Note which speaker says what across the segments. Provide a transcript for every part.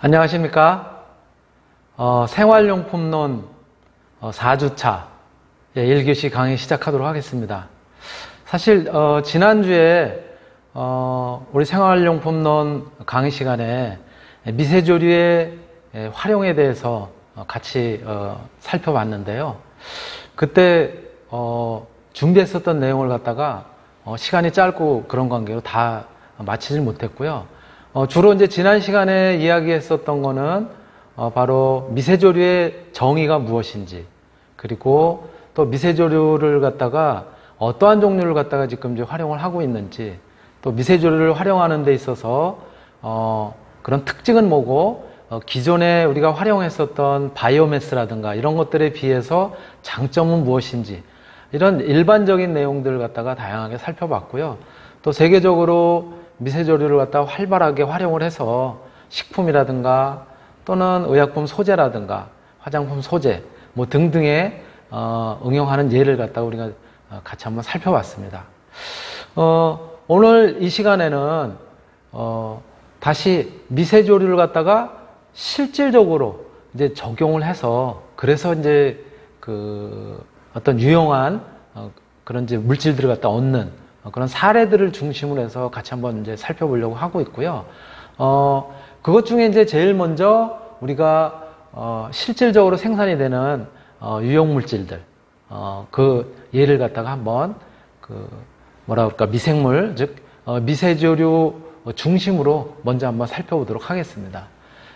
Speaker 1: 안녕하십니까. 어, 생활용품론 어, 4주차 예, 1교시 강의 시작하도록 하겠습니다. 사실 어, 지난주에 어, 우리 생활용품론 강의 시간에 미세조류의 예, 활용에 대해서 어, 같이 어, 살펴봤는데요. 그때 어, 준비했었던 내용을 갖다가 어, 시간이 짧고 그런 관계로 다 마치질 못했고요. 어, 주로 이제 지난 시간에 이야기했었던 거는 어, 바로 미세조류의 정의가 무엇인지 그리고 또 미세조류를 갖다가 어떠한 종류를 갖다가 지금 이제 활용을 하고 있는지 또 미세조류를 활용하는 데 있어서 어, 그런 특징은 뭐고 어, 기존에 우리가 활용했었던 바이오매스라든가 이런 것들에 비해서 장점은 무엇인지 이런 일반적인 내용들을 갖다가 다양하게 살펴봤고요. 또 세계적으로 미세조류를 갖다가 활발하게 활용을 해서 식품이라든가 또는 의약품 소재라든가 화장품 소재 뭐 등등에 어, 응용하는 예를 갖다가 우리가 어, 같이 한번 살펴봤습니다. 어, 오늘 이 시간에는 어, 다시 미세조류를 갖다가 실질적으로 이제 적용을 해서 그래서 이제 그 어떤 유용한 어, 그런 이제 물질들을 갖다 얻는 어, 그런 사례들을 중심으로 해서 같이 한번 이제 살펴보려고 하고 있고요. 어, 그것 중에 이제 제일 먼저 우리가 어, 실질적으로 생산이 되는 어, 유용 물질들, 어, 그 예를 갖다가 한번 그 뭐라 그럴까 미생물 즉 어, 미세조류 중심으로 먼저 한번 살펴보도록 하겠습니다.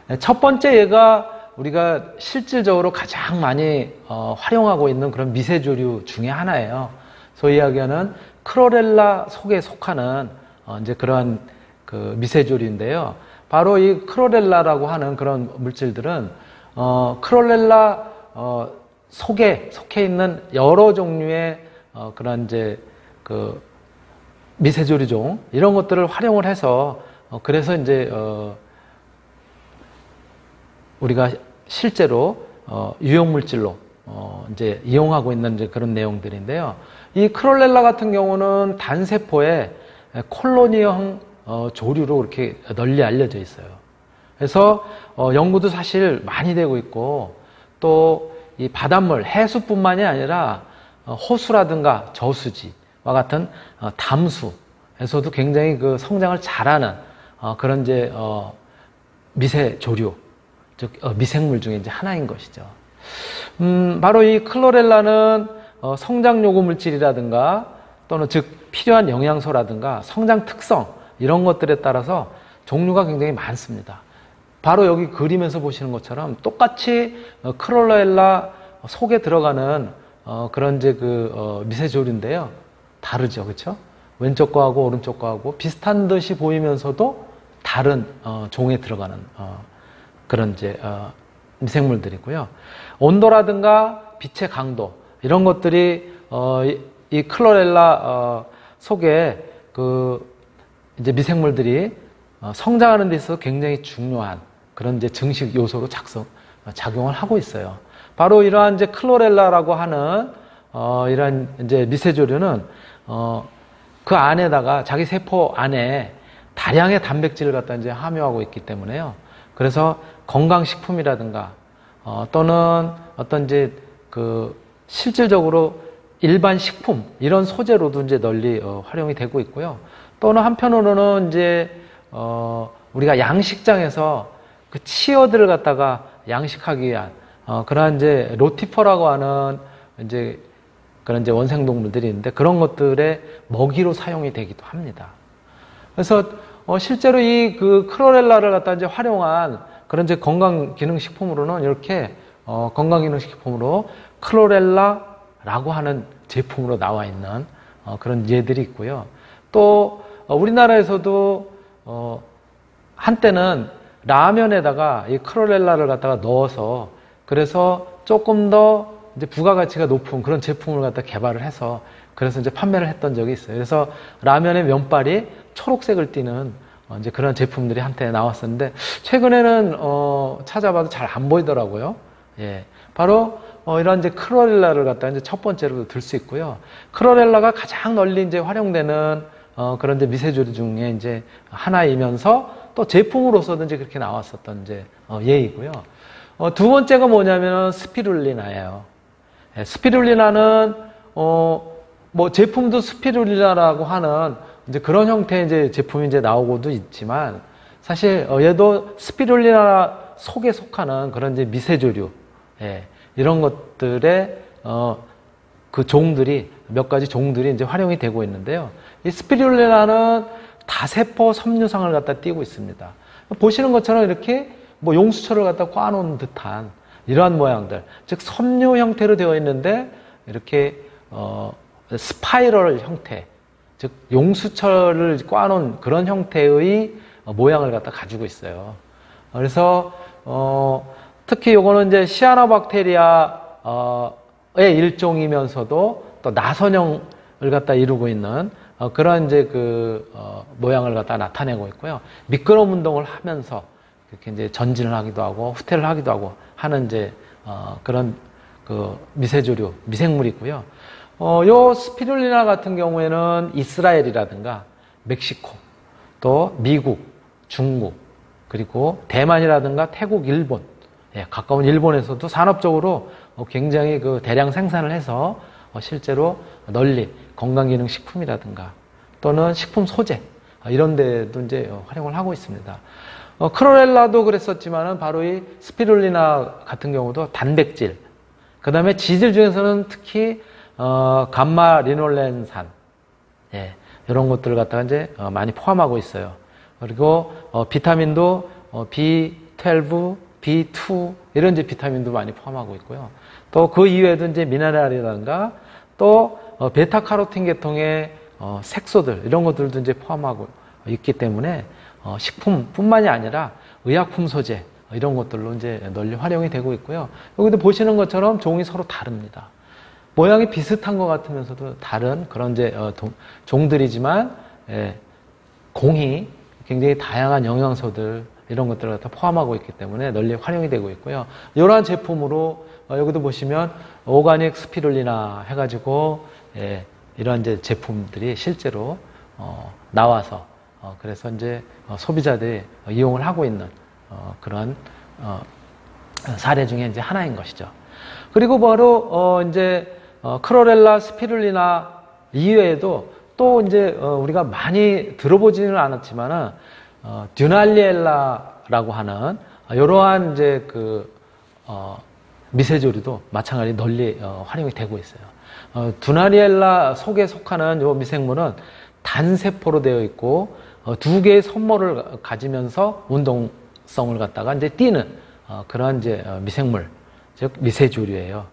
Speaker 1: 네, 첫 번째 예가 우리가 실질적으로 가장 많이 어, 활용하고 있는 그런 미세조류 중에 하나예요. 소위 이야기하는 크로렐라 속에 속하는 어, 이제 그러한 그 미세조류인데요. 바로 이 크로렐라라고 하는 그런 물질들은 어, 크로렐라 어, 속에 속해 있는 여러 종류의 어, 그런 이제 그 미세조류종 이런 것들을 활용을 해서 어, 그래서 이제 어, 우리가 실제로 어, 유용 물질로 어, 이제 이용하고 있는 이제 그런 내용들인데요. 이 크롤렐라 같은 경우는 단세포의 콜로니형 어, 조류로 이렇게 널리 알려져 있어요. 그래서 어, 연구도 사실 많이 되고 있고 또 이 바닷물 해수뿐만이 아니라 어, 호수라든가 저수지와 같은 어, 담수에서도 굉장히 그 성장을 잘하는 어, 그런 이제 어, 미세 조류, 즉 어, 미생물 중에 이제 하나인 것이죠. 음, 바로 이 클로렐라는 어, 성장 요구 물질이라든가 또는 즉 필요한 영양소라든가 성장 특성 이런 것들에 따라서 종류가 굉장히 많습니다. 바로 여기 그림에서 보시는 것처럼 똑같이 어, 크롤렐라 속에 들어가는 어, 그런 이제 그 어, 미세조류인데요. 다르죠, 그렇죠? 왼쪽 거하고 오른쪽 거하고 비슷한 듯이 보이면서도 다른 어, 종에 들어가는 어, 그런 이제 어, 미생물들이고요. 온도라든가 빛의 강도 이런 것들이 어, 이, 이 클로렐라 어, 속에 그 이제 미생물들이 어, 성장하는 데 있어서 굉장히 중요한 그런 이제 증식 요소로 작성 작용을 하고 있어요. 바로 이러한 이제 클로렐라라고 하는 어, 이러한 이제 미세조류는 어, 그 안에다가 자기 세포 안에 다량의 단백질을 갖다 이제 함유하고 있기 때문에요. 그래서 건강식품이라든가 어, 또는 어떤 이제 그 실질적으로 일반 식품 이런 소재로도 이제 널리 어, 활용이 되고 있고요. 또는 한편으로는 이제 어, 우리가 양식장에서 그 치어들을 갖다가 양식하기 위한 어, 그러한 이제 로티퍼라고 하는 이제 그런 이제 원생 동물들이 있는데 그런 것들의 먹이로 사용이 되기도 합니다. 그래서 어, 실제로 이 그 크로렐라를 갖다 이제 활용한 그런 이제 건강 기능 식품으로는 이렇게 어, 건강 기능 식품으로 크로렐라라고 하는 제품으로 나와 있는 어, 그런 예들이 있고요. 또 어, 우리나라에서도 어, 한때는 라면에다가 이 크로렐라를 갖다가 넣어서 그래서 조금 더 이제 부가가치가 높은 그런 제품을 갖다 개발을 해서 그래서 이제 판매를 했던 적이 있어요. 그래서 라면의 면발이 초록색을 띠는 어, 이제 그런 제품들이 한때 나왔었는데 최근에는 어 찾아봐도 잘 안 보이더라고요. 예. 바로 어 이런 이제 크로렐라를 갖다 이제 첫 번째로 들 수 있고요. 크로렐라가 가장 널리 이제 활용되는 어 그런 이제 미세조류 중에 이제 하나이면서 또 제품으로서도 이제 그렇게 나왔었던 이제 어, 예이고요. 어, 두 번째가 뭐냐면 스피룰리나예요. 예, 스피룰리나는 어, 뭐 제품도 스피룰리나라고 하는 이제 그런 형태의 이제 제품이 이제 나오고도 있지만 사실 어, 얘도 스피룰리나 속에 속하는 그런 이제 미세조류 예, 이런 것들의 어, 그 종들이 몇 가지 종들이 이제 활용이 되고 있는데요. 이 스피룰리나는 다세포 섬유상을 갖다 띄고 있습니다. 보시는 것처럼 이렇게 뭐 용수철을 갖다 꽈놓은 듯한 이러한 모양들, 즉 섬유 형태로 되어 있는데 이렇게 어, 스파이럴 형태, 즉 용수철을 꽈놓은 그런 형태의 모양을 갖다 가지고 있어요. 그래서 어, 특히 요거는 이제 시아노박테리아의 일종이면서도 또 나선형을 갖다 이루고 있는 어, 그런 이제 그 어, 모양을 갖다 나타내고 있고요. 미끄럼 운동을 하면서 이렇게 이제 전진을 하기도 하고 후퇴를 하기도 하고 하는 이제 어, 그런 그 미세조류, 미생물이고요. 어, 요 스피룰리나 같은 경우에는 이스라엘이라든가 멕시코, 또 미국, 중국, 그리고 대만이라든가 태국, 일본, 예, 가까운 일본에서도 산업적으로 어, 굉장히 그 대량 생산을 해서 어, 실제로 널리 건강기능식품이라든가 또는 식품 소재 어, 이런 데도 이제 활용을 하고 있습니다. 어, 크로렐라도 그랬었지만은 바로 이 스피룰리나 같은 경우도 단백질, 그 다음에 지질 중에서는 특히 어, 감마 리놀렌산, 예, 이런 것들을 갖다가 이제 어, 많이 포함하고 있어요. 그리고 어, 비타민도 어, B12, B2 이런 이제 비타민도 많이 포함하고 있고요. 또 그 이외에도 이제 미네랄이라든가 또 어, 베타카로틴 계통의 어, 색소들 이런 것들도 이제 포함하고 있기 때문에 어, 식품뿐만이 아니라 의약품 소재 이런 것들로 이제 널리 활용이 되고 있고요. 여기도 보시는 것처럼 종이 서로 다릅니다. 모양이 비슷한 것 같으면서도 다른 그런 이제 어, 동, 종들이지만 예, 공이 굉장히 다양한 영양소들 이런 것들을 다 포함하고 있기 때문에 널리 활용이 되고 있고요. 이러한 제품으로 어, 여기도 보시면 오가닉 스피룰리나 해가지고 예, 이런 이제 제품들이 실제로 어, 나와서 어, 그래서 이제 어, 소비자들이 이용을 하고 있는 어, 그런 어, 사례 중에 이제 하나인 것이죠. 그리고 바로 어, 이제 어, 크로렐라 스피룰리나 이외에도 또 이제 우리가 많이 들어보지는 않았지만은 듀날리엘라라고 하는 이러한 이제 그 미세조류도 마찬가지 널리 활용이 되고 있어요. 어, Dunaliella 속에 속하는 이 미생물은 단세포로 되어 있고 어, 두 개의 섬모를 가지면서 운동성을 갖다가 이제 띠는 어, 그런 이제 어, 미생물, 즉 미세조류예요.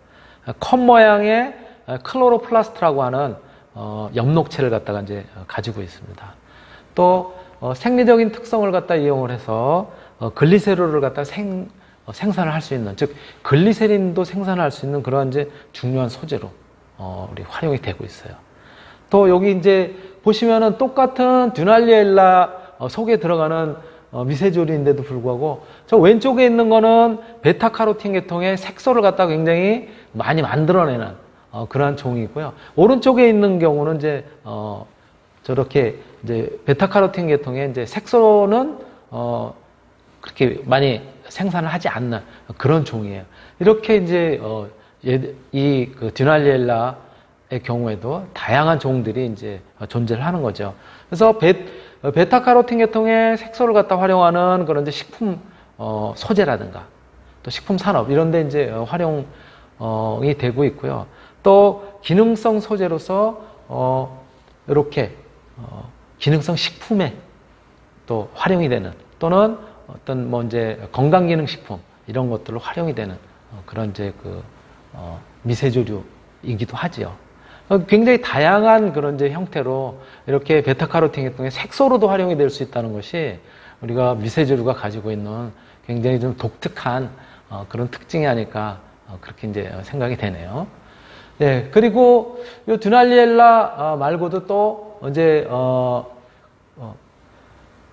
Speaker 1: 컵 모양의 chloroplast라고 하는 어, 엽록체를 갖다가 이제 가지고 있습니다. 또 어, 생리적인 특성을 갖다 이용을 해서 어, 글리세롤을 갖다 생, 생산을 할 수 있는, 즉 글리세린도 생산할 수 있는 그런 이제 중요한 소재로 어, 우리 활용이 되고 있어요. 또 여기 이제 보시면은 똑같은 듀날리엘라 어, 속에 들어가는 어, 미세조리인데도 불구하고 저 왼쪽에 있는 거는 베타카로틴 계통의 색소를 갖다가 굉장히 많이 만들어내는 어, 그러한 종이고요. 오른쪽에 있는 경우는 이제 어, 저렇게 이제 베타카로틴 계통의 이제 색소는 어, 그렇게 많이 생산을 하지 않는 그런 종이에요. 이렇게 이제 어, 이그 듀날리엘라의 경우에도 다양한 종들이 이제 존재를 하는 거죠. 그래서 베, 베타카로틴 계통의 색소를 갖다 활용하는 그런 이제 식품 어, 소재라든가 또 식품 산업 이런 데 이제 활용이 되고 있고요. 또 기능성 소재로서 어, 이렇게 어, 기능성 식품에 또 활용이 되는 또는 어떤 뭐 이제 건강기능식품 이런 것들로 활용이 되는 어, 그런 이제 그 어, 미세조류이기도 하지요. 어, 굉장히 다양한 그런 이제 형태로 이렇게 베타카로틴 계통의 색소로도 활용이 될 수 있다는 것이 우리가 미세조류가 가지고 있는 굉장히 좀 독특한 어, 그런 특징이 아닐까 어, 그렇게 이제 생각이 되네요. 네, 그리고 이 듀날리엘라 어, 말고도 또 이제 어,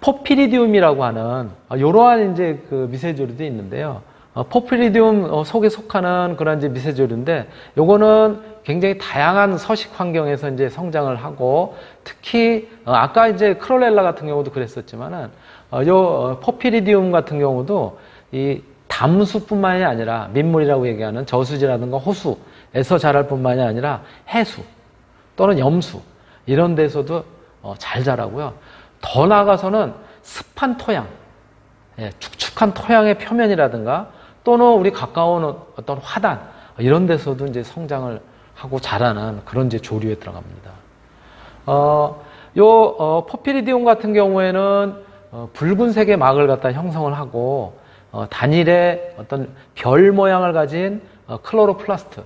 Speaker 1: 포피리디움이라고 하는 이러한 이제 그 미세조류도 있는데요. 어, 포피리디움 어, 속에 속하는 그런 이제 미세조류인데 요거는 굉장히 다양한 서식 환경에서 이제 성장을 하고 특히 어, 아까 이제 크롤렐라 같은 경우도 그랬었지만은 어, 요 어, 포피리디움 같은 경우도 이 담수뿐만이 아니라 민물이라고 얘기하는 저수지라든가 호수에서 자랄 뿐만이 아니라 해수 또는 염수 이런 데서도 어, 잘 자라고요. 더 나아가서는 습한 토양, 예, 축축한 토양의 표면이라든가 또는 우리 가까운 어떤 화단 이런 데서도 이제 성장을 하고 자라는 그런 이제 조류에 들어갑니다. 어, 요 어, Porphyridium 같은 경우에는 어, 붉은색의 막을 갖다 형성을 하고 어, 단일의 어떤 별 모양을 가진 어, chloroplast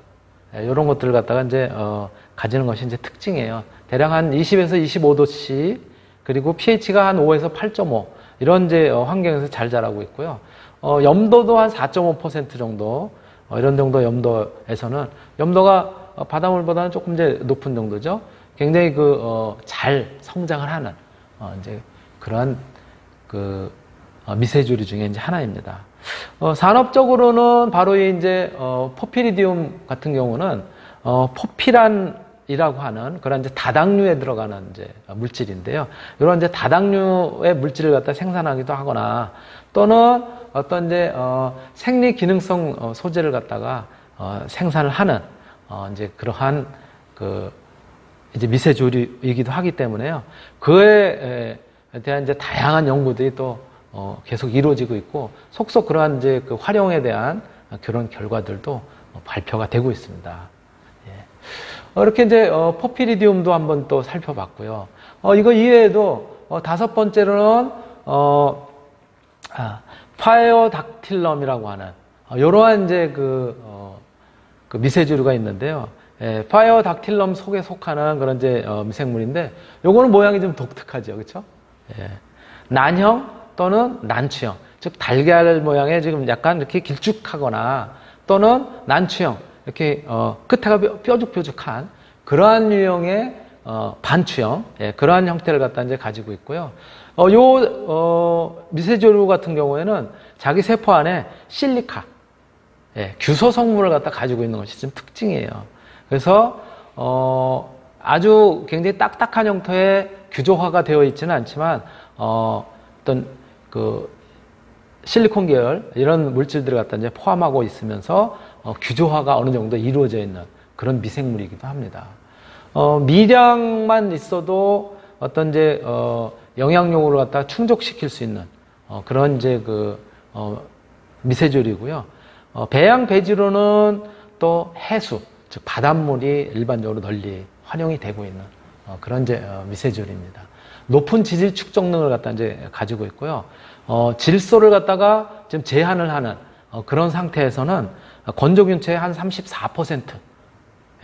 Speaker 1: 이런 예, 것들을 갖다가 이제 어, 가지는 것이 이제 특징이에요. 대략 한 20에서 25도씨 그리고 pH가 한 5에서 8.5 이런 이제 어, 환경에서 잘 자라고 있고요. 어, 염도도 한 4.5% 정도 어, 이런 정도 염도에서는 염도가 어, 바닷물보다는 조금 이제 높은 정도죠. 굉장히 그잘 어, 성장을 하는 어, 이제 그러한 그 미세조리 중에 이제 하나입니다. 산업적으로는 바로 이제 포피리디움 같은 경우는 포피란 이라고 하는 그런 이제 다당류에 들어가는 이제 물질인데요. 이런 이제 다당류의 물질을 갖다 생산하기도 하거나 또는 어떤 이제 어, 생리 기능성 어, 소재를 갖다가 어, 생산을 하는 어, 이제 그러한 그 이제 미세 조류이기도 하기 때문에요. 그에 대한 이제 다양한 연구들이 또 어, 계속 이루어지고 있고 속속 그러한 이제 그 활용에 대한 그런 결과들도 발표가 되고 있습니다. 예. 어, 이렇게 이제 어, 포피리디움도 한번 또 살펴봤고요. 어, 이거 이외에도 어, 다섯 번째로는 어, 아, Phaeodactylum이라고 하는 어, 이러한 이제 그, 어, 그 미세조류가 있는데요. 예, Phaeodactylum 속에 속하는 그런 이제 어, 미생물인데 요거는 모양이 좀 독특하죠, 그렇죠? 예. 난형 또는 방추형, 즉 달걀 모양의 지금 약간 이렇게 길쭉하거나 또는 방추형 이렇게 어, 끝에가 뾰족뾰족한 그러한 유형의 어, 반추형 예, 그러한 형태를 갖다 이제 가지고 있고요. 어, 요, 어, 미세조류 같은 경우에는 자기 세포 안에 실리카, 예, 규소 성분을 갖다 가지고 있는 것이 좀 특징이에요. 그래서, 어, 아주 굉장히 딱딱한 형태의 규조화가 되어 있지는 않지만, 어, 어떤 그 실리콘 계열 이런 물질들을 갖다 이제 포함하고 있으면서 어, 규조화가 어느 정도 이루어져 있는 그런 미생물이기도 합니다. 어, 미량만 있어도 어떤 이제 어, 영양용으로 갖다 충족시킬 수 있는 어, 그런 이제 그 어, 미세조리고요. 어, 배양 배지로는 또 해수, 즉 바닷물이 일반적으로 널리 활용이 되고 있는 어, 그런 이제 어, 미세조리입니다. 높은 지질 축적능을 갖다 이제 가지고 있고요. 어, 질소를 갖다가 지금 제한을 하는 어, 그런 상태에서는 건조균체의 한 34%,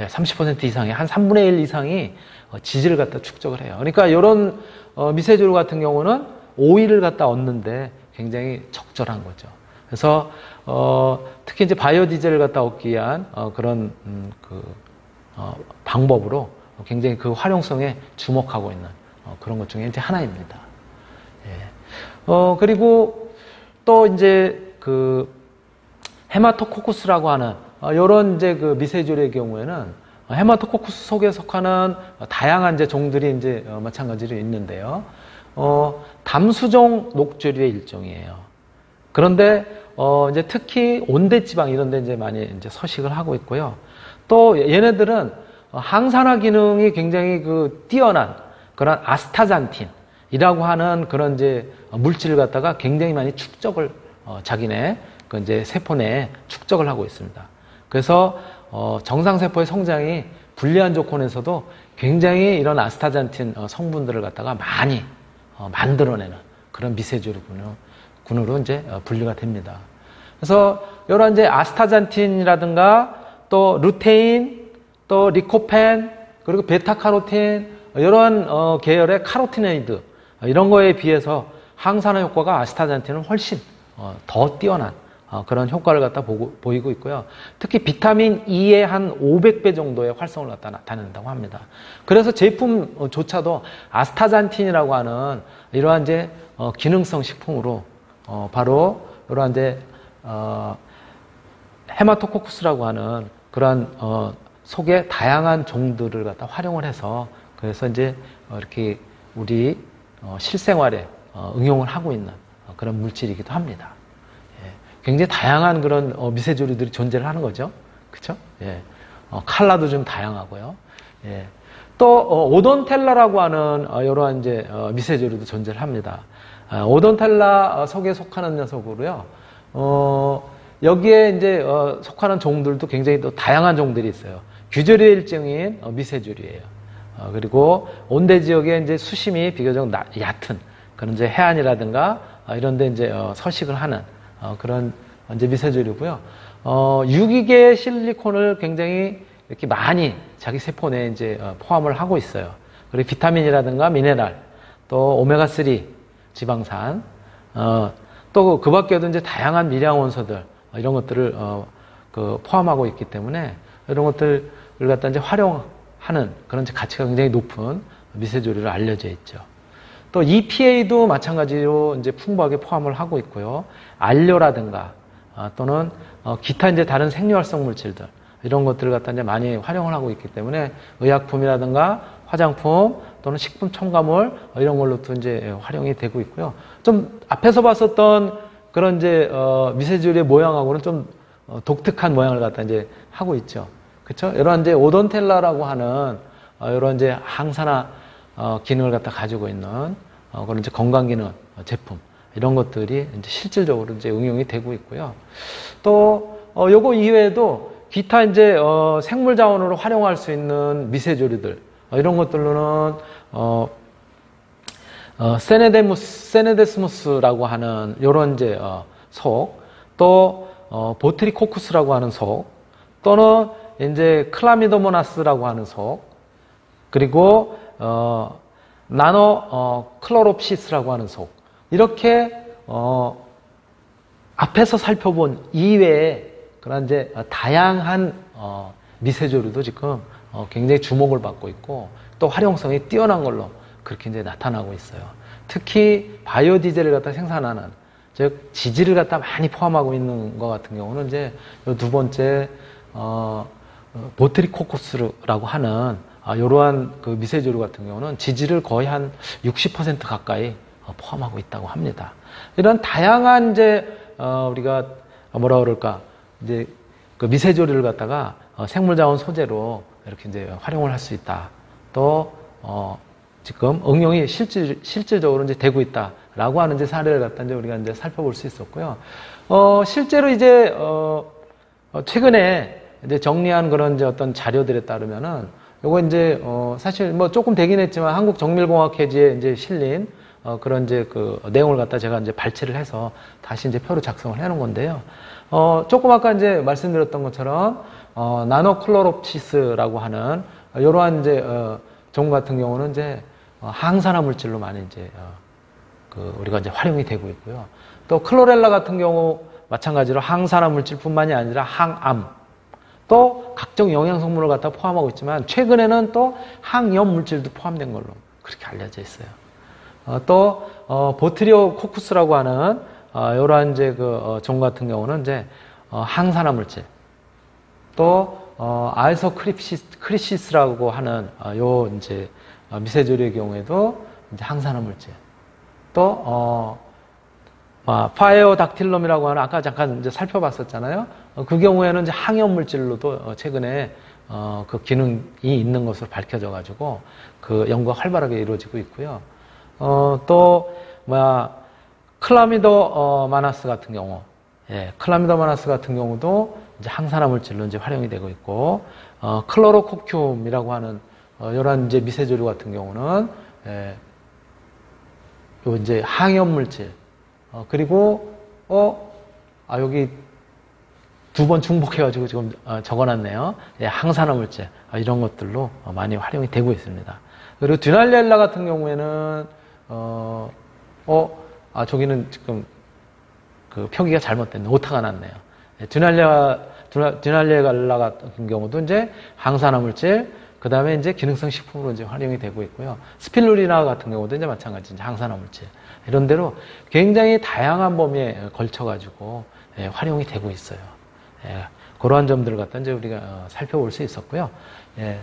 Speaker 1: 예, 30% 이상의 한 3분의 1 이상이 어, 지질을 갖다 축적을 해요. 그러니까 이런 어, 미세조류 같은 경우는 오일을 갖다 얻는데 굉장히 적절한 거죠. 그래서 어, 특히 이제 바이오 디젤을 갖다 얻기 위한 어, 그런 음, 그 어, 방법으로 굉장히 그 활용성에 주목하고 있는 어, 그런 것 중에 이제 하나입니다. 예. 어, 그리고 또 이제 그 헤마토코쿠스라고 하는 이런 어, 이제 그 미세조류의 경우에는 헤마토코쿠스 속에 속하는 다양한 이제 종들이 이제 어, 마찬가지로 있는데요. 어, 담수종 녹조류의 일종이에요. 그런데 어, 이제 특히 온대 지방 이런 데 이제 많이 이제 서식을 하고 있고요. 또 얘네들은 항산화 기능이 굉장히 그 뛰어난 그런 아스타잔틴이라고 하는 그런 이제 물질을 갖다가 굉장히 많이 축적을 어, 자기네 그 이제 세포 내에 축적을 하고 있습니다. 그래서 어, 정상세포의 성장이 불리한 조건에서도 굉장히 이런 아스타잔틴 어, 성분들을 갖다가 많이 어, 만들어내는 그런 미세조류군으로 이제 어, 분류가 됩니다. 그래서 이런 이제 아스타잔틴이라든가 또 루테인, 또 리코펜, 그리고 베타카로틴 이런 어, 계열의 카로티네이드 이런 거에 비해서 항산화 효과가 아스타잔틴은 훨씬 어, 더 뛰어난 어, 그런 효과를 갖다 보고, 보이고 있고요. 특히 비타민 E의 한 500배 정도의 활성을 갖다 나타낸다고 합니다. 그래서 제품조차도 아스타잔틴이라고 하는 이러한 이제 어, 기능성 식품으로 어, 바로 이러한 이제 어, 헤마토코쿠스라고 하는 그러한 어, 속에 다양한 종들을 갖다 활용을 해서 그래서 이제 어, 이렇게 우리 어, 실생활에 어, 응용을 하고 있는 어, 그런 물질이기도 합니다. 예, 굉장히 다양한 그런 어, 미세조류들이 존재를 하는 거죠. 그렇죠? 예, 어, 칼라도 좀 다양하고요. 예. 또 어, 오돈텔라라고 하는 어, 이러한 이제 어, 미세조류도 존재를 합니다. 아, 오돈텔라 어, 속에 속하는 녀석으로요. 어, 여기에 이제 어, 속하는 종들도 굉장히 또 다양한 종들이 있어요. 규조류의 일종인 어, 미세조류예요. 어, 그리고 온대 지역에 이제 수심이 비교적 나, 얕은 그런 이제 해안이라든가 어, 이런데 이제 어, 서식을 하는 어, 그런 이제 미세조류고요. 어, 유기계 실리콘을 굉장히 이렇게 많이 자기 세포 내에 이제 어, 포함을 하고 있어요. 그리고 비타민이라든가 미네랄, 또 오메가 3 지방산, 어, 또 그 밖에도 이제 다양한 미량 원소들 어, 이런 것들을 어, 그 포함하고 있기 때문에 이런 것들을 갖다 이제 활용하는 그런 가치가 굉장히 높은 미세조류로 알려져 있죠. 또 EPA도 마찬가지로 이제 풍부하게 포함을 하고 있고요. 알료라든가 어, 또는 어, 기타 이제 다른 생리활성 물질들 이런 것들을 갖다 이제 많이 활용을 하고 있기 때문에 의약품이라든가 화장품 또는 식품 첨가물 어, 이런 걸로도 이제 활용이 되고 있고요. 좀 앞에서 봤었던 그런 이제 어, 미세조류의 모양하고는 좀 어, 독특한 모양을 갖다 이제 하고 있죠. 그렇죠? 이런 이제 오돈텔라라고 하는 어, 이런 이제 항산화 어, 기능을 갖다 가지고 있는 어, 그런 이제 건강 기능 제품 이런 것들이 이제 실질적으로 이제 응용이 되고 있고요. 또 어, 요거 이외에도 기타 이제 어, 생물 자원으로 활용할 수 있는 미세조류들 어, 이런 것들로는 어, 어, Scenedesmus, Scenedesmus라고 하는 요런 이제 어, 속, 또 어, Botryococcus라고 하는 속, 또는 이제 Chlamydomonas라고 하는 속, 그리고 어, Nanno 어, chloropsis라고 하는 속 이렇게 어, 앞에서 살펴본 이외에 그런 이제 다양한 어, 미세조류도 지금 어, 굉장히 주목을 받고 있고 또 활용성이 뛰어난 걸로 그렇게 이제 나타나고 있어요. 특히 바이오 디젤을 갖다 생산하는 즉 지질을 갖다 많이 포함하고 있는 것 같은 경우는 이제 두 번째 어, 보트리코코스라고 하는 아, 이러한 그 미세조류 같은 경우는 지질을 거의 한 60% 가까이 어, 포함하고 있다고 합니다. 이런 다양한 이제 어, 우리가 뭐라 그럴까 이제 그 미세조류를 갖다가 어, 생물자원 소재로 이렇게 이제 활용을 할 수 있다. 또 어, 지금 응용이 실질 실질적으로 이제 되고 있다라고 하는 이제 사례를 갖다 이제 우리가 이제 살펴볼 수 있었고요. 어, 실제로 이제 어, 어 최근에 이제 정리한 그런 이제 어떤 자료들에 따르면은 요거 이제 어 사실 뭐 조금 되긴 했지만 한국 정밀공학회지에 이제 실린 어 그런 이제 그 내용을 갖다 제가 이제 발췌를 해서 다시 이제 표로 작성을 해 놓은 건데요. 어 조금 아까 이제 말씀드렸던 것처럼 어 나노 클로롭시스라고 하는 이러한 이제 어 종 같은 경우는 이제 어 항산화 물질로 많이 이제 어그 우리가 이제 활용이 되고 있고요. 또 클로렐라 같은 경우 마찬가지로 항산화 물질뿐만이 아니라 항암 또 각종 영양 성분을 갖다 포함하고 있지만 최근에는 또 항염 물질도 포함된 걸로 그렇게 알려져 있어요. 어, 또 어, Botryococcus라고 하는 어, 이러한 이제 그 종 어, 같은 경우는 이제 어, 항산화 물질, 또 어, Isochrysis, chrysis라고 하는 요 이제 미세조류의 경우에도 이제 항산화 물질, 또 아, Phaeodactylum이라고 하는 아까 잠깐 이제 살펴봤었잖아요. 어, 그 경우에는 이제 항염 물질로도 어, 최근에 어, 그 기능이 있는 것으로 밝혀져 가지고 그 연구가 활발하게 이루어지고 있고요. 어, 또 뭐야 클라미도 어, 마나스 같은 경우, 예, 클라미도 마나스 같은 경우도 이제 항산화 물질로 이제 활용이 되고 있고, 어, 클로로코큐움이라고 하는 어, 이런 이제 미세조류 같은 경우는 예, 요 이제 항염 물질 어, 그리고 어, 아 여기 두 번 중복해가지고 지금 어, 적어놨네요. 예, 항산화 물질 아, 이런 것들로 어, 많이 활용이 되고 있습니다. 그리고 듀날리엘라 같은 경우에는 어, 어, 아 저기는 지금 그 표기가 잘못됐네. 오타가 났네요. 예, 듀날리아 듀날리엘라 같은 경우도 이제 항산화 물질 그 다음에 이제 기능성 식품으로 이제 활용이 되고 있고요. 스필루리나 같은 경우도 이제 마찬가지 이제 항산화 물질. 이런 대로 굉장히 다양한 범위에 걸쳐가지고 예, 활용이 되고 있어요. 예, 그러한 점들을 갖다 이제 우리가 어, 살펴볼 수 있었고요. 예.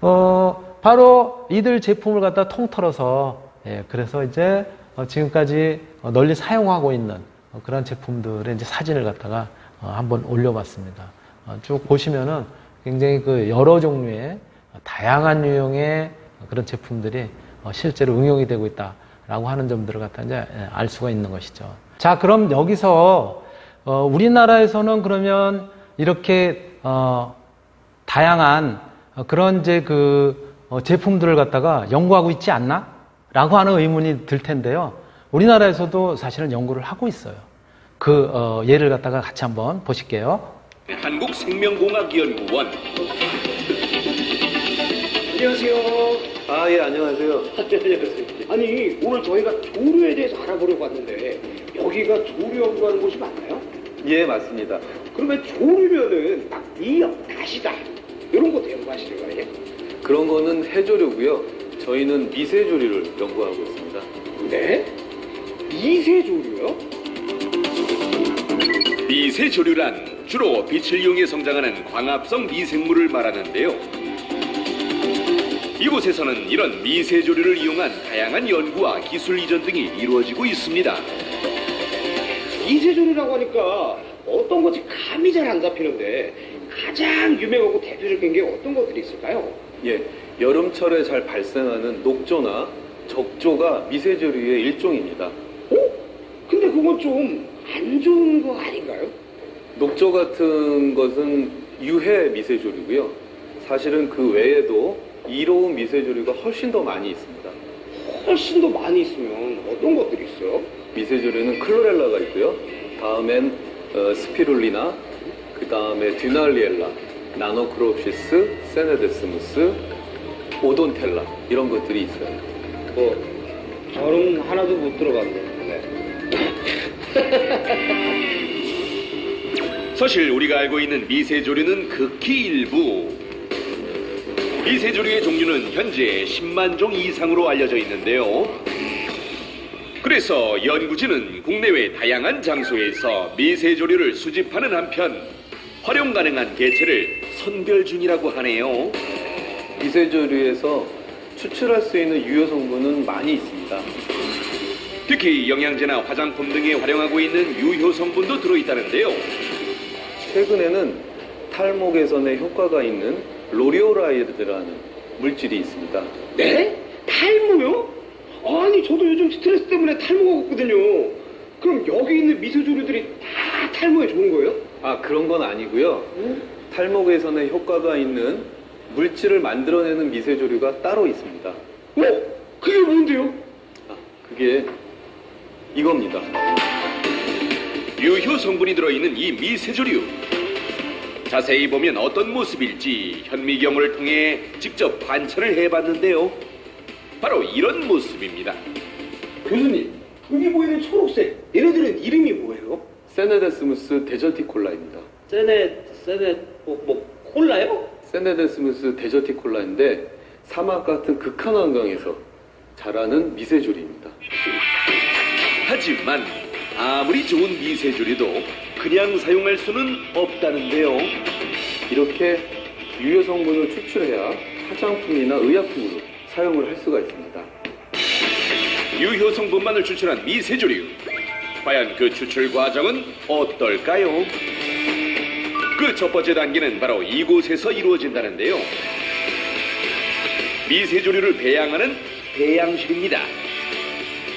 Speaker 1: 어, 바로 이들 제품을 갖다 통틀어서 예, 그래서 이제 어, 지금까지 어, 널리 사용하고 있는 어, 그런 제품들의 이제 사진을 갖다가 어, 한번 올려봤습니다. 어, 쭉 보시면은 굉장히 그 여러 종류의 다양한 유형의 그런 제품들이 어, 실제로 응용이 되고 있다라고 하는 점들을 갖다 이제 예, 알 수가 있는 것이죠. 자, 그럼 여기서 어, 우리나라에서는 그러면 이렇게 어, 다양한 어, 그런 이제 그 어, 제품들을 갖다가 연구하고 있지 않나? 라고 하는 의문이 들 텐데요. 우리나라에서도 사실은 연구를 하고 있어요. 그 어, 예를 갖다가 같이 한번 보실게요.
Speaker 2: 한국생명공학연구원
Speaker 3: 안녕하세요.
Speaker 4: 아, 예, 안녕하세요.
Speaker 3: 안녕하세요. 아니 오늘 저희가 조류에 대해서 알아보려고 왔는데 여기가 조류 연구하는 곳이 맞나요?
Speaker 4: 예, 맞습니다.
Speaker 3: 그러면 조류면은 막 미역, 가시다 이런 것도 연구하시는 거예요?
Speaker 4: 그런 거는 해조류고요. 저희는 미세조류를 연구하고 있습니다.
Speaker 3: 네? 미세 조류요?
Speaker 2: 미세조류란 주로 빛을 이용해 성장하는 광합성 미생물을 말하는데요. 이곳에서는 이런 미세조류를 이용한 다양한 연구와 기술 이전 등이 이루어지고 있습니다.
Speaker 3: 미세 조류라고 하니까 어떤 것이 감이 잘 안 잡히는데 가장 유명하고 대표적인 게 어떤 것들이 있을까요?
Speaker 4: 예, 여름철에 잘 발생하는 녹조나 적조가 미세조류의 일종입니다.
Speaker 3: 어? 근데 그건 좀 안 좋은 거 아닌가요?
Speaker 4: 녹조 같은 것은 유해 미세조류고요. 사실은 그 외에도 이로운 미세조류가 훨씬 더 많이 있습니다.
Speaker 3: 훨씬 더 많이 있으면 어떤 것들이 있어요?
Speaker 4: 미세조류는 클로렐라가 있고요. 다음엔 어, 스피룰리나, 그 다음에 듀날리엘라, 나노크롭시스, 세네데스무스, 오돈텔라 이런 것들이 있어요.
Speaker 3: 뭐 저는 하나도 못 들어봤는데.
Speaker 2: 사실 우리가 알고 있는 미세조류는 극히 일부. 미세조류의 종류는 현재 10만 종 이상으로 알려져 있는데요. 그래서 연구진은 국내외 다양한 장소에서 미세조류를 수집하는 한편 활용 가능한 개체를 선별 중이라고 하네요.
Speaker 4: 미세조류에서 추출할 수 있는 유효 성분은 많이 있습니다.
Speaker 2: 특히 영양제나 화장품 등에 활용하고 있는 유효 성분도 들어있다는데요.
Speaker 4: 최근에는 탈모 개선에 효과가 있는 로리오라이드라는 물질이 있습니다.
Speaker 3: 네? 탈모요? 아니 저도 요즘 스트레스 때문에 탈모가 걷거든요. 그럼 여기 있는 미세조류들이 다 탈모에 좋은 거예요?
Speaker 4: 아 그런 건 아니고요. 탈모 개선에 효과가 있는 물질을 만들어내는 미세조류가 따로 있습니다.
Speaker 3: 어? 그게 뭔데요?
Speaker 4: 아, 그게 이겁니다.
Speaker 2: 유효 성분이 들어있는 이 미세조류. 자세히 보면 어떤 모습일지 현미경을 통해 직접 관찰을 해봤는데요. 바로 이런 모습입니다.
Speaker 3: 교수님, 여기 보이는 초록색 얘네들은 이름이 뭐예요?
Speaker 4: 세네데스무스 데저티콜라입니다.
Speaker 3: 세네, 세네, 뭐, 뭐 콜라요?
Speaker 4: 세네데스무스 데저티콜라인데 사막 같은 극한 환경에서 자라는 미세조류입니다.
Speaker 2: 하지만 아무리 좋은 미세조류도 그냥 사용할 수는 없다는데요.
Speaker 4: 이렇게 유효 성분을 추출해야 화장품이나 의약품으로 사용을 할 수가 있습니다.
Speaker 2: 유효 성분만을 추출한 미세조류. 과연 그 추출 과정은 어떨까요? 그 첫 번째 단계는 바로 이곳에서 이루어진다는데요. 미세조류를 배양하는 배양실입니다.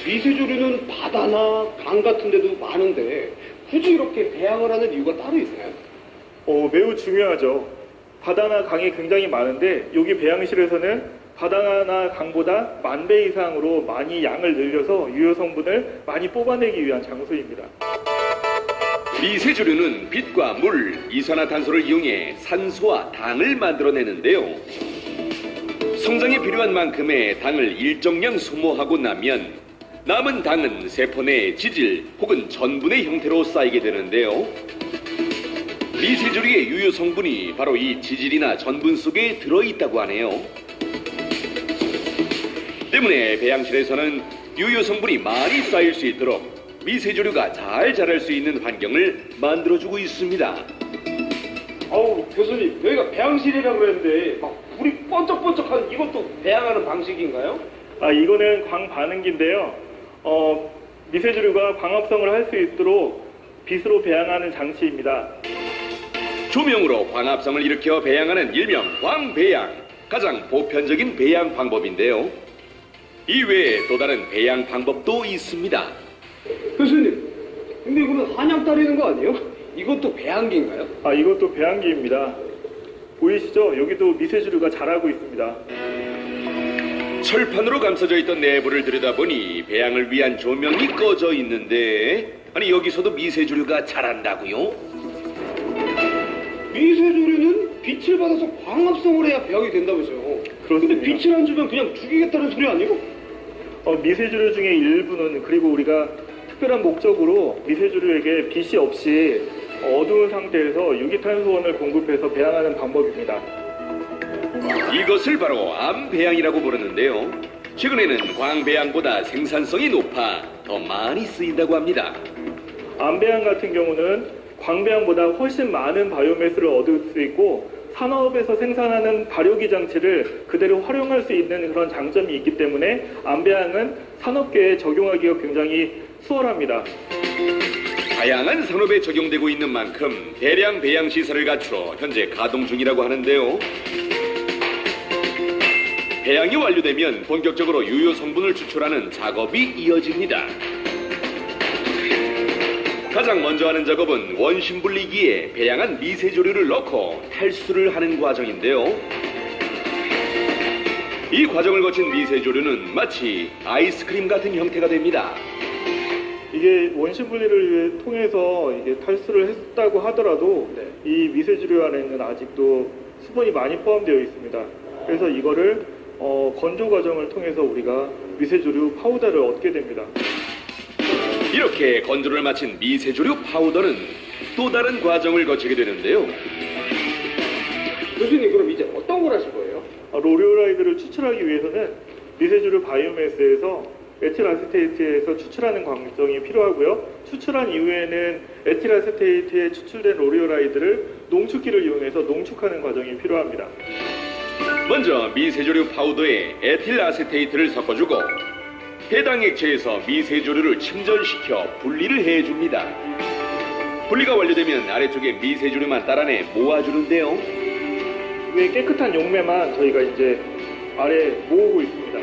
Speaker 3: 미세조류는 바다나 강 같은 데도 많은데 굳이 이렇게 배양을 하는 이유가 따로 있나요?
Speaker 5: 어, 매우 중요하죠. 바다나 강이 굉장히 많은데 여기 배양실에서는 바다나 강보다 만 배 이상으로 많이 양을 늘려서 유효 성분을 많이 뽑아내기 위한 장소입니다.
Speaker 2: 미세조류는 빛과 물, 이산화탄소를 이용해 산소와 당을 만들어내는데요. 성장에 필요한 만큼의 당을 일정량 소모하고 나면 남은 당은 세포 내 지질 혹은 전분의 형태로 쌓이게 되는데요. 미세조류의 유효 성분이 바로 이 지질이나 전분 속에 들어있다고 하네요. 때문에 배양실에서는 유효 성분이 많이 쌓일 수 있도록 미세조류가 잘 자랄 수 있는 환경을 만들어주고 있습니다.
Speaker 3: 어우 교수님 여기가 배양실이라고 그랬는데 막 불이 번쩍번쩍한 이것도 배양하는 방식인가요?
Speaker 5: 아, 이거는 광 반응기인데요. 어, 미세주류가 광합성을 할 수 있도록 빛으로 배양하는 장치입니다.
Speaker 2: 조명으로 광합성을 일으켜 배양하는 일명 광배양 가장 보편적인 배양 방법인데요. 이외에 또 다른 배양 방법도 있습니다.
Speaker 3: 교수님 근데 이거는 한약 따리는 거 아니에요? 이것도 배양기인가요?
Speaker 5: 아, 이것도 배양기입니다. 보이시죠? 여기도 미세주류가 자라고 있습니다.
Speaker 2: 철판으로 감싸져 있던 내부를 들여다보니 배양을 위한 조명이 꺼져 있는데 아니 여기서도 미세조류가 자란다고요?
Speaker 3: 미세조류는 빛을 받아서 광합성을 해야 배양이 된다면서요
Speaker 5: 그렇습니다.
Speaker 3: 근데 빛을 안 주면 그냥 죽이겠다는 소리 아니에요?
Speaker 5: 어, 미세주류 중에 일부는 그리고 우리가 특별한 목적으로 미세주류에게 빛이 없이 어두운 상태에서 유기탄소원을 공급해서 배양하는 방법입니다.
Speaker 2: 이것을 바로 암배양이라고 부르는데요. 최근에는 광배양보다 생산성이 높아 더 많이 쓰인다고 합니다.
Speaker 5: 암배양 같은 경우는 광배양보다 훨씬 많은 바이오매스를 얻을 수 있고 산업에서 생산하는 발효기 장치를 그대로 활용할 수 있는 그런 장점이 있기 때문에 암배양은 산업계에 적용하기가 굉장히 수월합니다.
Speaker 2: 다양한 산업에 적용되고 있는 만큼 대량 배양 시설을 갖추어 현재 가동 중이라고 하는데요. 배양이 완료되면 본격적으로 유효 성분을 추출하는 작업이 이어집니다. 가장 먼저 하는 작업은 원심 분리기에 배양한 미세조류를 넣고 탈수를 하는 과정인데요. 이 과정을 거친 미세조류는 마치 아이스크림 같은 형태가 됩니다.
Speaker 5: 이게 원심 분리를 통해서 이게 탈수를 했다고 하더라도 이 미세주류 안에는 아직도 수분이 많이 포함되어 있습니다. 그래서 이거를 어, 건조 과정을 통해서 우리가 미세주류 파우더를 얻게 됩니다.
Speaker 2: 이렇게 건조를 마친 미세조류 파우더는 또 다른 과정을 거치게 되는데요.
Speaker 3: 교수님 그럼 이제 어떤 걸 하실 거예요?
Speaker 5: 어, loliolide를 추출하기 위해서는 미세조류 바이오매스에서 ethyl acetate에서 추출하는 과정이 필요하고요. 추출한 이후에는 ethyl acetate에 추출된 loliolide를 농축기를 이용해서 농축하는 과정이 필요합니다.
Speaker 2: 먼저 미세조류 파우더에 ethyl acetate를 섞어주고 해당 액체에서 미세조류를 침전시켜 분리를 해줍니다. 분리가 완료되면 아래쪽에 미세조류만 따라내 모아주는데요.
Speaker 5: 위에 깨끗한 용매만 저희가 이제 아래 모으고 있습니다.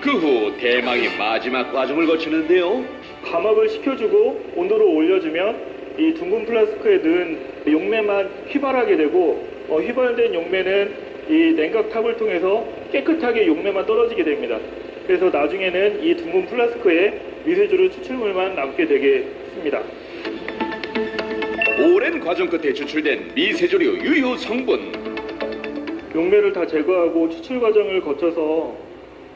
Speaker 2: 그 후 대망의 마지막 과정을 거치는데요.
Speaker 5: 감압을 시켜주고 온도를 올려주면 이 둥근 플라스크에 넣은 용매만 휘발하게 되고 어, 휘발된 용매는 이 냉각탑을 통해서 깨끗하게 용매만 떨어지게 됩니다. 그래서 나중에는 이 둥근 플라스크에 미세주류 추출물만 남게 되겠습니다.
Speaker 2: 오랜 과정 끝에 추출된 미세조류 유효 성분.
Speaker 5: 용매를 다 제거하고 추출 과정을 거쳐서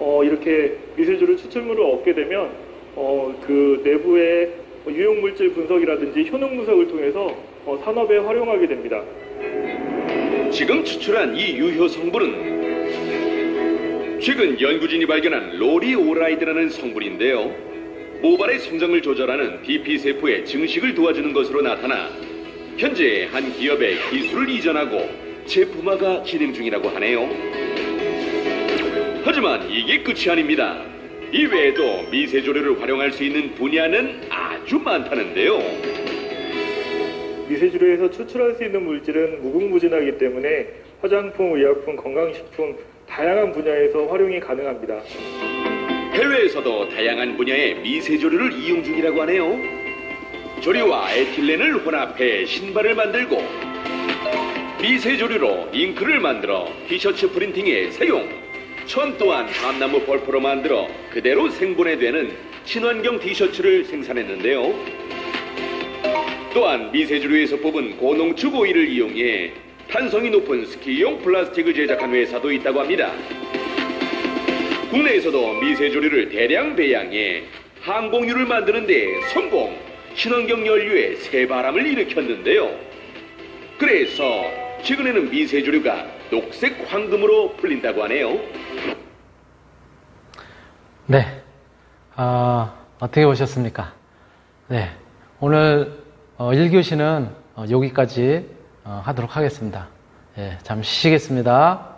Speaker 5: 어, 이렇게 미세주류 추출물을 얻게 되면 어, 그 내부의 유용물질 분석이라든지 효능 분석을 통해서 어, 산업에 활용하게 됩니다.
Speaker 2: 지금 추출한 이 유효 성분은 최근 연구진이 발견한 로리오라이드라는 성분인데요. 모발의 성장을 조절하는 BP 세포의 증식을 도와주는 것으로 나타나 현재 한 기업에 기술을 이전하고 제품화가 진행 중이라고 하네요. 하지만 이게 끝이 아닙니다. 이외에도 미세조류를 활용할 수 있는 분야는 아주 많다는데요.
Speaker 5: 미세주류에서 추출할 수 있는 물질은 무궁무진하기 때문에 화장품, 의약품, 건강식품 다양한 분야에서 활용이 가능합니다.
Speaker 2: 해외에서도 다양한 분야의 미세조류를 이용 중이라고 하네요. 조류와 에틸렌을 혼합해 신발을 만들고 미세조류로 잉크를 만들어 티셔츠 프린팅에 사용. 천 또한 감나무 벌프로 만들어 그대로 생분해 되는 친환경 티셔츠를 생산했는데요. 또한 미세조류에서 뽑은 고농축 오일을 이용해 탄성이 높은 스키용 플라스틱을 제작한 회사도 있다고 합니다. 국내에서도 미세조류를 대량 배양해 항공유를 만드는데 성공, 친환경 연료에 새바람을 일으켰는데요. 그래서 최근에는 미세조류가 녹색 황금으로 불린다고 하네요.
Speaker 1: 네. 아, 어떻게 보셨습니까? 네. 오늘 어, 1교시는 어, 여기까지 어, 어, 하도록 하겠습니다. 예, 잠시 쉬겠습니다.